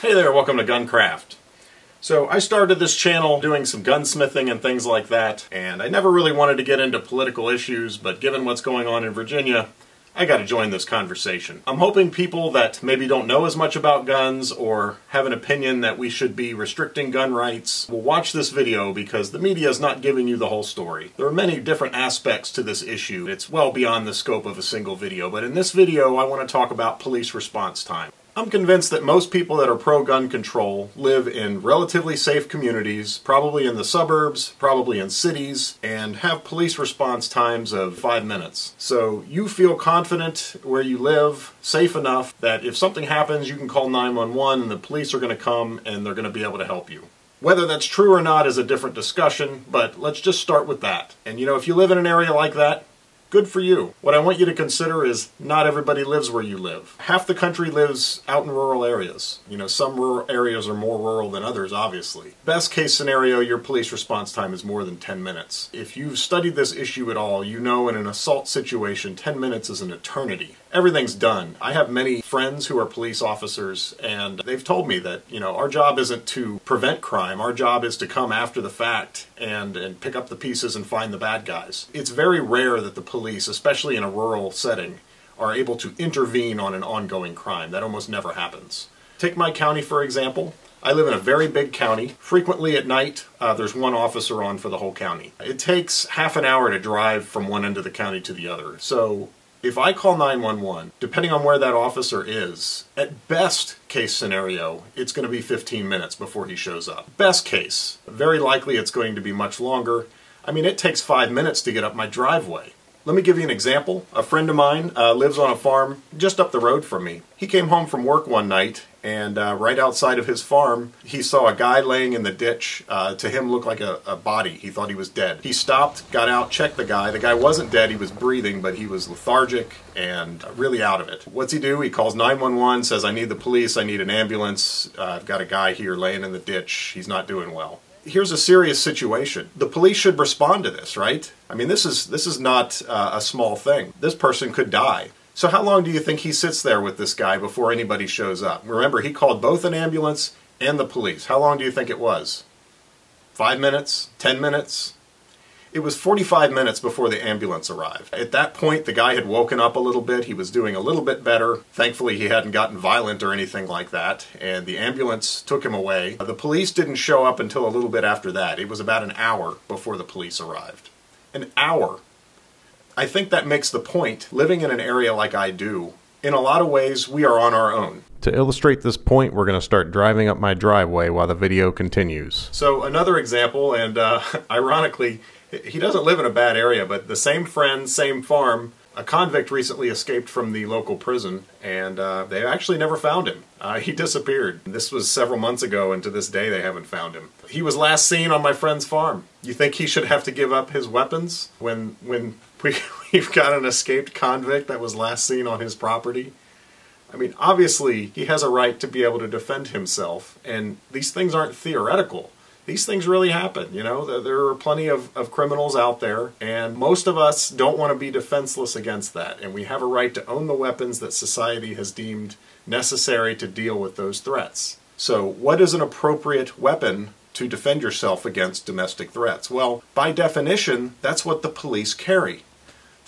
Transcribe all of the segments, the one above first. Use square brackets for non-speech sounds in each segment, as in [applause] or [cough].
Hey there, welcome to Guncraft. So I started this channel doing some gunsmithing and things like that, and I never really wanted to get into political issues, but given what's going on in Virginia, I gotta join this conversation. I'm hoping people that maybe don't know as much about guns or have an opinion that we should be restricting gun rights will watch this video because the media is not giving you the whole story. There are many different aspects to this issue. It's well beyond the scope of a single video, but in this video I want to talk about police response time. I'm convinced that most people that are pro-gun control live in relatively safe communities, probably in the suburbs, probably in cities, and have police response times of five minutes. So you feel confident where you live, safe enough that if something happens, you can call 911 and the police are going to come and they're going to be able to help you. Whether that's true or not is a different discussion, but let's just start with that. And you know, if you live in an area like that, Good for you. What I want you to consider is not everybody lives where you live. Half the country lives out in rural areas. You know, some rural areas are more rural than others, obviously. Best case scenario, your police response time is more than 10 minutes. If you've studied this issue at all, you know in an assault situation, 10 minutes is an eternity everything's done. I have many friends who are police officers, and they've told me that, you know, our job isn't to prevent crime. Our job is to come after the fact and, and pick up the pieces and find the bad guys. It's very rare that the police, especially in a rural setting, are able to intervene on an ongoing crime. That almost never happens. Take my county, for example. I live in a very big county. Frequently at night, uh, there's one officer on for the whole county. It takes half an hour to drive from one end of the county to the other. So if I call 911, depending on where that officer is, at best case scenario, it's going to be 15 minutes before he shows up. Best case. Very likely it's going to be much longer. I mean, it takes five minutes to get up my driveway. Let me give you an example. A friend of mine uh, lives on a farm just up the road from me. He came home from work one night and uh, right outside of his farm, he saw a guy laying in the ditch. Uh, to him, looked like a, a, body. He thought he was dead. He stopped, got out, checked the guy. The guy wasn't dead. He was breathing, but he was lethargic and really out of it. What's he do? He calls 911, says, "I need the police. I need an ambulance. Uh, I've got a guy here laying in the ditch. He's not doing well." Here's a serious situation. The police should respond to this, right? I mean, this is this is not uh, a small thing. This person could die. So how long do you think he sits there with this guy before anybody shows up? Remember, he called both an ambulance and the police. How long do you think it was? Five minutes? Ten minutes? It was 45 minutes before the ambulance arrived. At that point, the guy had woken up a little bit. He was doing a little bit better. Thankfully, he hadn't gotten violent or anything like that, and the ambulance took him away. The police didn't show up until a little bit after that. It was about an hour before the police arrived. An hour. I think that makes the point. Living in an area like I do, in a lot of ways, we are on our own. To illustrate this point, we're going to start driving up my driveway while the video continues. So another example, and uh, [laughs] ironically, he doesn't live in a bad area, but the same friend, same farm. A convict recently escaped from the local prison, and uh, they actually never found him. Uh, he [laughs] disappeared. This was several months ago, and to this day they haven't found him. He was last seen on my friend's farm. You think he should have to give up his weapons when when [laughs] we, we've got an escaped convict that was last seen on his property? I mean, obviously, he has a right to be able to defend himself, and these things aren't theoretical these things really happen. You know, there are plenty of, of criminals out there, and most of us don't want to be defenseless against that. And we have a right to own the weapons that society has deemed necessary to deal with those threats. So, what is an appropriate weapon to defend yourself against domestic threats? Well, by definition, that's what the police carry.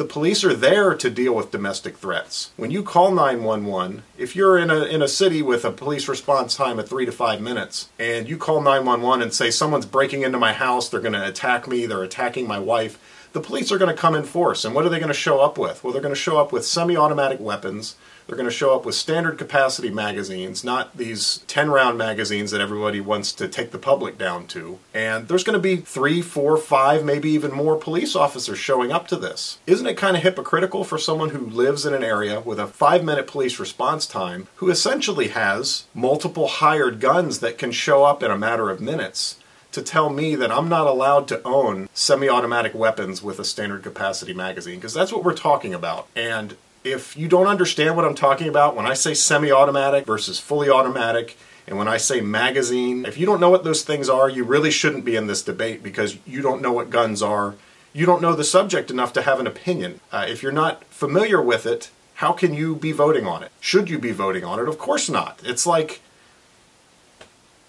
The police are there to deal with domestic threats. When you call 911, if you're in a, in a city with a police response time of three to five minutes, and you call 911 and say, someone's breaking into my house, they're going to attack me, they're attacking my wife, the police are going to come in force. And what are they going to show up with? Well, they're going to show up with semi automatic weapons they're going to show up with standard capacity magazines, not these 10 round magazines that everybody wants to take the public down to. And there's going to be three, four, five, maybe even more police officers showing up to this. Isn't it kind of hypocritical for someone who lives in an area with a five minute police response time who essentially has multiple hired guns that can show up in a matter of minutes? to tell me that I'm not allowed to own semi automatic weapons with a standard capacity magazine, because that's what we're talking about. And if you don't understand what I'm talking about, when I say semi-automatic versus fully automatic, and when I say magazine, if you don't know what those things are, you really shouldn't be in this debate because you don't know what guns are. You don't know the subject enough to have an opinion. Uh, if you're not familiar with it, how can you be voting on it? Should you be voting on it? Of course not. It's like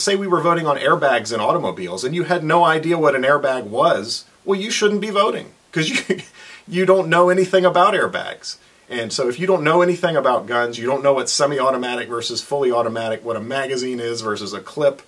Say we were voting on airbags in automobiles and you had no idea what an airbag was, well, you shouldn't be voting because [laughs] you, you don't know anything about airbags. And so if you don't know anything about guns, you don't know what semi-automatic versus fully automatic, what a magazine is versus a clip,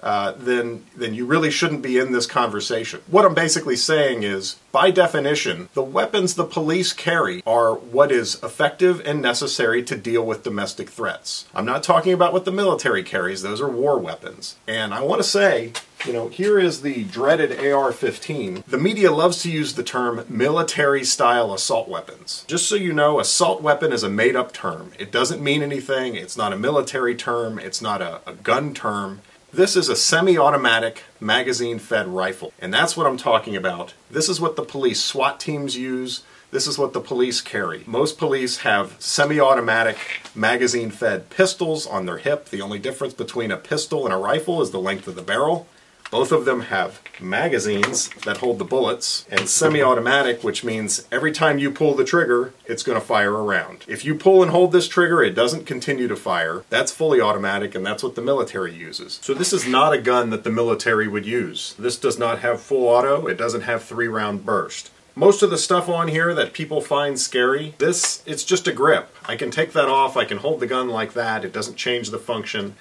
uh, then then you really shouldn't be in this conversation. What I'm basically saying is, by definition, the weapons the police carry are what is effective and necessary to deal with domestic threats. I'm not talking about what the military carries; those are war weapons. And I want to say, you know, here is the dreaded AR-15. The media loves to use the term military-style assault weapons. Just so you know, assault weapon is a made-up term. It doesn't mean anything. It's not a military term. It's not a, a gun term. This is a semi-automatic magazine-fed rifle, and that's what I'm talking about. This is what the police SWAT teams use. This is what the police carry. Most police have semi-automatic magazine-fed pistols on their hip. The only difference between a pistol and a rifle is the length of the barrel. Both of them have magazines that hold the bullets, and semi-automatic, which means every time you pull the trigger, it's going to fire a round. If you pull and hold this trigger, it doesn't continue to fire. That's fully automatic, and that's what the military uses. So this is not a gun that the military would use. This does not have full auto. It doesn't have three-round burst. Most of the stuff on here that people find scary, this, it's just a grip. I can take that off, I can hold the gun like that, it doesn't change the function.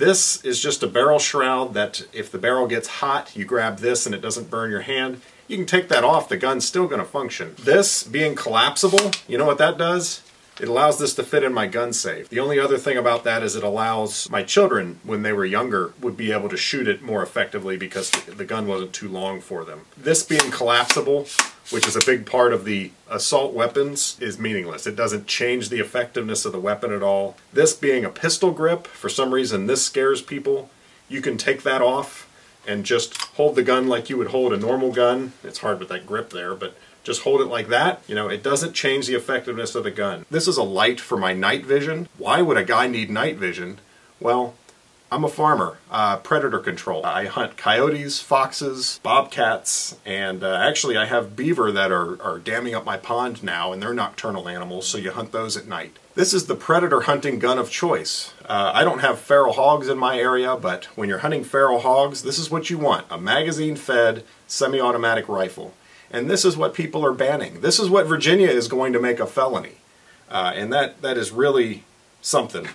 This is just a barrel shroud that if the barrel gets hot, you grab this and it doesn't burn your hand. You can take that off, the gun's still going to function. This being collapsible, you know what that does? It allows this to fit in my gun safe. The only other thing about that is it allows my children, when they were younger, would be able to shoot it more effectively because the gun wasn't too long for them. This being collapsible, which is a big part of the assault weapons, is meaningless. It doesn't change the effectiveness of the weapon at all. This being a pistol grip, for some reason this scares people. You can take that off and just hold the gun like you would hold a normal gun. It's hard with that grip there, but just hold it like that. You know, it doesn't change the effectiveness of the gun. This is a light for my night vision. Why would a guy need night vision? Well, I'm a farmer, uh, predator control. I hunt coyotes, foxes, bobcats, and uh, actually I have beaver that are, are damming up my pond now, and they're nocturnal animals, so you hunt those at night. This is the predator hunting gun of choice. Uh, I don't have feral hogs in my area, but when you're hunting feral hogs, this is what you want, a magazine-fed semi-automatic rifle. And this is what people are banning. This is what Virginia is going to make a felony. Uh, and that, that is really something.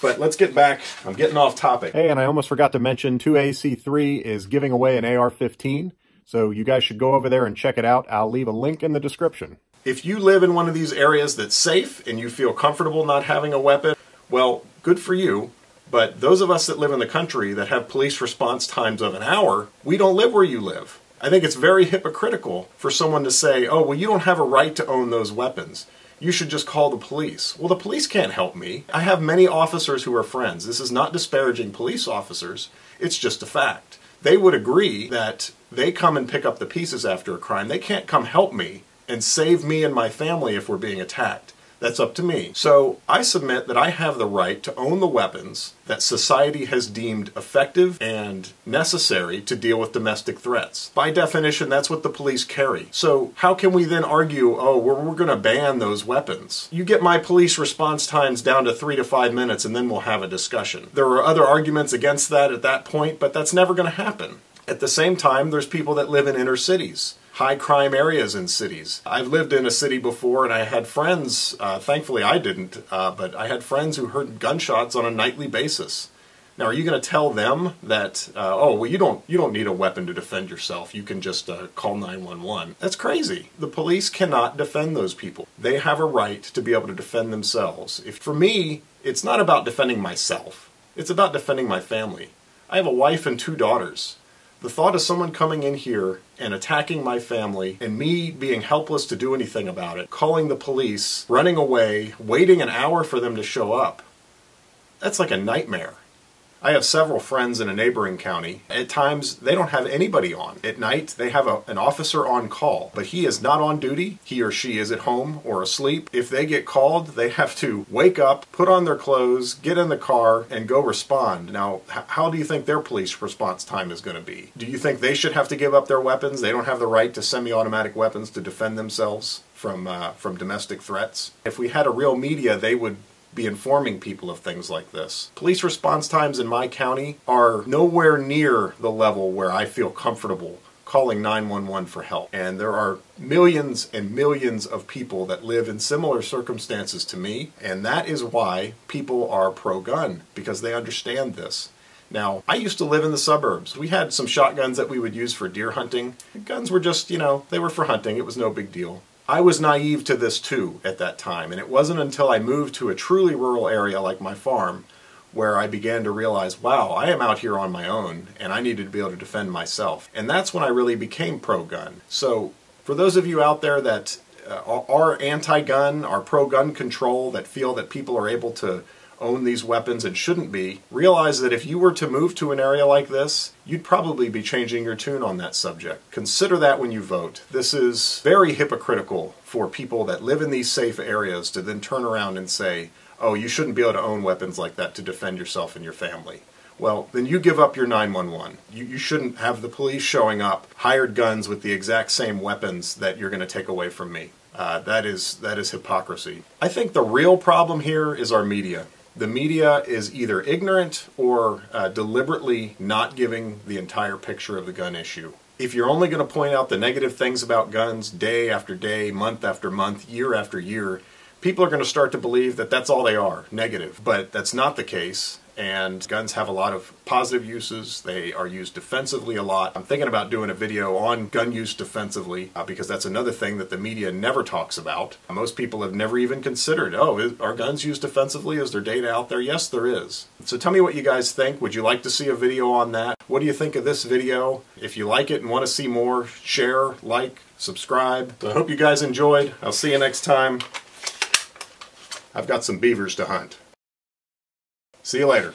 But let's get back. I'm getting off topic. Hey, and I almost forgot to mention 2AC3 is giving away an AR-15. So you guys should go over there and check it out. I'll leave a link in the description. If you live in one of these areas that's safe and you feel comfortable not having a weapon, well, good for you. But those of us that live in the country that have police response times of an hour, we don't live where you live. I think it's very hypocritical for someone to say, oh, well, you don't have a right to own those weapons. You should just call the police. Well, the police can't help me. I have many officers who are friends. This is not disparaging police officers, it's just a fact. They would agree that they come and pick up the pieces after a crime. They can't come help me and save me and my family if we're being attacked. That's up to me. So I submit that I have the right to own the weapons that society has deemed effective and necessary to deal with domestic threats. By definition, that's what the police carry. So how can we then argue, oh, we're, we're going to ban those weapons? You get my police response times down to three to five minutes and then we'll have a discussion. There are other arguments against that at that point, but that's never going to happen. At the same time, there's people that live in inner cities high crime areas in cities. I've lived in a city before and I had friends, uh, thankfully I didn't, uh, but I had friends who heard gunshots on a nightly basis. Now, are you going to tell them that, uh, oh, well, you don't, you don't need a weapon to defend yourself. You can just uh, call 911. That's crazy. The police cannot defend those people. They have a right to be able to defend themselves. If, for me, it's not about defending myself. It's about defending my family. I have a wife and two daughters. The thought of someone coming in here and attacking my family and me being helpless to do anything about it, calling the police, running away, waiting an hour for them to show up, that's like a nightmare. I have several friends in a neighboring county. At times, they don't have anybody on. At night, they have a, an officer on call, but he is not on duty. He or she is at home or asleep. If they get called, they have to wake up, put on their clothes, get in the car, and go respond. Now, how do you think their police response time is going to be? Do you think they should have to give up their weapons? They don't have the right to semi-automatic weapons to defend themselves from uh, from domestic threats. If we had a real media, they would be informing people of things like this. Police response times in my county are nowhere near the level where I feel comfortable calling 911 for help. And there are millions and millions of people that live in similar circumstances to me, and that is why people are pro gun, because they understand this. Now, I used to live in the suburbs. We had some shotguns that we would use for deer hunting. Guns were just, you know, they were for hunting, it was no big deal. I was naive to this too at that time, and it wasn't until I moved to a truly rural area like my farm where I began to realize, wow, I am out here on my own and I needed to be able to defend myself. And that's when I really became pro gun. So, for those of you out there that uh, are anti gun, are pro gun control, that feel that people are able to own these weapons and shouldn't be, realize that if you were to move to an area like this, you'd probably be changing your tune on that subject. Consider that when you vote. This is very hypocritical for people that live in these safe areas to then turn around and say, oh, you shouldn't be able to own weapons like that to defend yourself and your family. Well, then you give up your 911. You, you shouldn't have the police showing up, hired guns with the exact same weapons that you're going to take away from me. Uh, that is that is hypocrisy. I think the real problem here is our media. The media is either ignorant or uh, deliberately not giving the entire picture of the gun issue. If you're only going to point out the negative things about guns day after day, month after month, year after year, people are going to start to believe that that's all they are, negative. But that's not the case. And guns have a lot of positive uses. They are used defensively a lot. I'm thinking about doing a video on gun use defensively uh, because that's another thing that the media never talks about. Most people have never even considered, oh, is, are guns used defensively? Is there data out there? Yes, there is. So tell me what you guys think. Would you like to see a video on that? What do you think of this video? If you like it and want to see more, share, like, subscribe. So I hope you guys enjoyed. I'll see you next time. I've got some beavers to hunt. See you later.